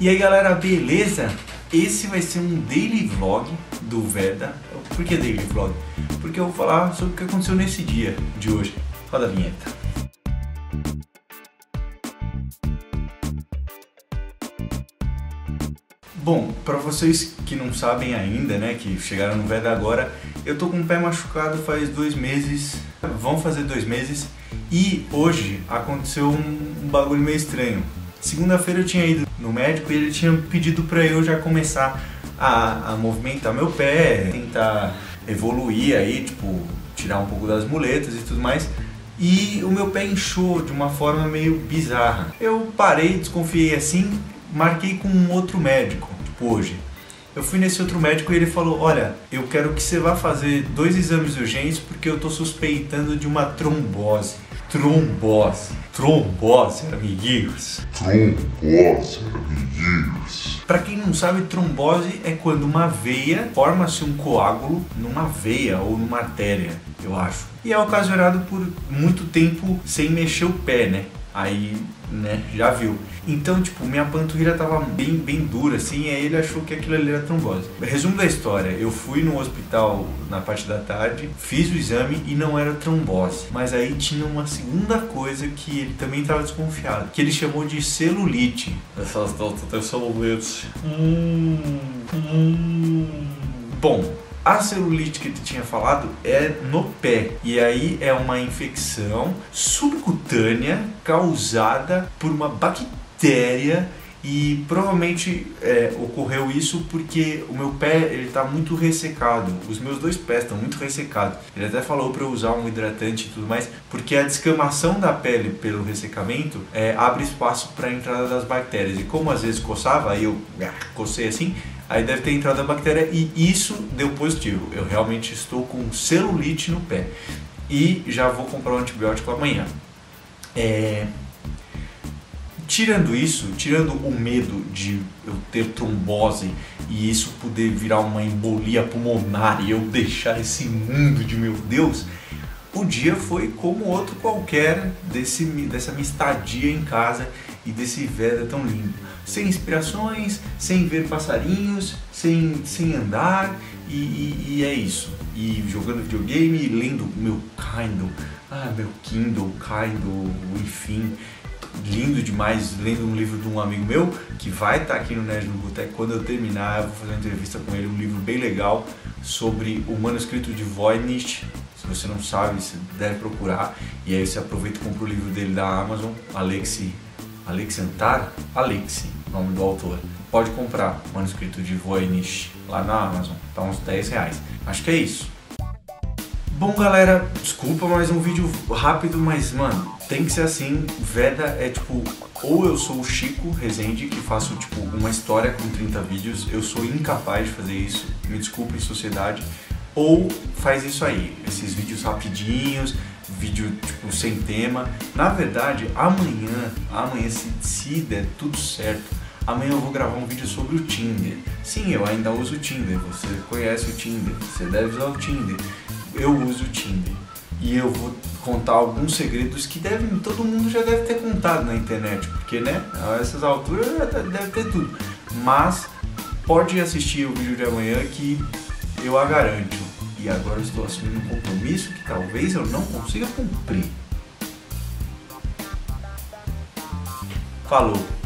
E aí galera, beleza? Esse vai ser um daily vlog do Veda. Por que daily vlog? Porque eu vou falar sobre o que aconteceu nesse dia de hoje. Roda a vinheta. Bom, para vocês que não sabem ainda, né, que chegaram no Veda agora, eu tô com o pé machucado faz dois meses, vão fazer dois meses, e hoje aconteceu um, um bagulho meio estranho. Segunda-feira eu tinha ido no médico e ele tinha pedido para eu já começar a, a movimentar meu pé, tentar evoluir aí, tipo, tirar um pouco das muletas e tudo mais. E o meu pé inchou de uma forma meio bizarra. Eu parei, desconfiei assim, marquei com um outro médico, tipo hoje. Eu fui nesse outro médico e ele falou: Olha, eu quero que você vá fazer dois exames urgentes porque eu tô suspeitando de uma trombose. Trombose. Trombose, amiguinhos. Trombose, amiguinhos. Para quem não sabe, trombose é quando uma veia forma-se um coágulo numa veia ou numa artéria, eu acho. E é ocasionado por muito tempo sem mexer o pé, né? Aí, né, já viu. Então, tipo, minha panturrilha tava bem, bem dura, assim, e aí ele achou que aquilo ali era trombose. Resumo da história, eu fui no hospital na parte da tarde, fiz o exame e não era trombose. Mas aí tinha uma segunda coisa que ele também tava desconfiado, que ele chamou de celulite. Essas notas tem celulite. Hum, hum. Bom, a celulite que ele tinha falado é no pé. E aí é uma infecção subcutânea causada por uma bactéria e provavelmente é, ocorreu isso porque o meu pé ele está muito ressecado, os meus dois pés estão muito ressecados. Ele até falou para eu usar um hidratante e tudo mais, porque a descamação da pele pelo ressecamento é, abre espaço para a entrada das bactérias. E como às vezes coçava, aí eu ah, cocei assim, aí deve ter entrado a bactéria e isso deu positivo. Eu realmente estou com celulite no pé e já vou comprar um antibiótico amanhã. É, tirando isso, tirando o medo de eu ter trombose e isso poder virar uma embolia pulmonar e eu deixar esse mundo de meu Deus, o dia foi como outro qualquer desse, dessa minha estadia em casa e desse Veda tão lindo. Sem inspirações, sem ver passarinhos, sem, sem andar e, e, e é isso. E jogando videogame, lendo meu Kindle, ah, meu Kindle, Kindle, enfim lindo demais, lendo um livro de um amigo meu que vai estar aqui no Nerd no Boteco. Quando eu terminar, eu vou fazer uma entrevista com ele, um livro bem legal sobre o manuscrito de Voynich. Se você não sabe, você deve procurar. E aí você aproveita e compra o livro dele da Amazon, Alexi, Alexantar, Alexi, nome do autor. Pode comprar o manuscrito de Voynich lá na Amazon, tá uns 10 reais. Acho que é isso. Bom, galera, desculpa mais um vídeo rápido, mas, mano, tem que ser assim. Veda é tipo, ou eu sou o Chico Rezende, que faço tipo uma história com 30 vídeos, eu sou incapaz de fazer isso, me desculpe, sociedade, ou faz isso aí, esses vídeos rapidinhos, vídeo tipo sem tema. Na verdade, amanhã, amanhã se, se der tudo certo, amanhã eu vou gravar um vídeo sobre o Tinder. Sim, eu ainda uso o Tinder, você conhece o Tinder, você deve usar o Tinder eu uso o Tinder e eu vou contar alguns segredos que devem, todo mundo já deve ter contado na internet, porque né, a essas alturas deve ter tudo. Mas pode assistir o vídeo de amanhã que eu a garanto. E agora estou assumindo um compromisso que talvez eu não consiga cumprir. Falou!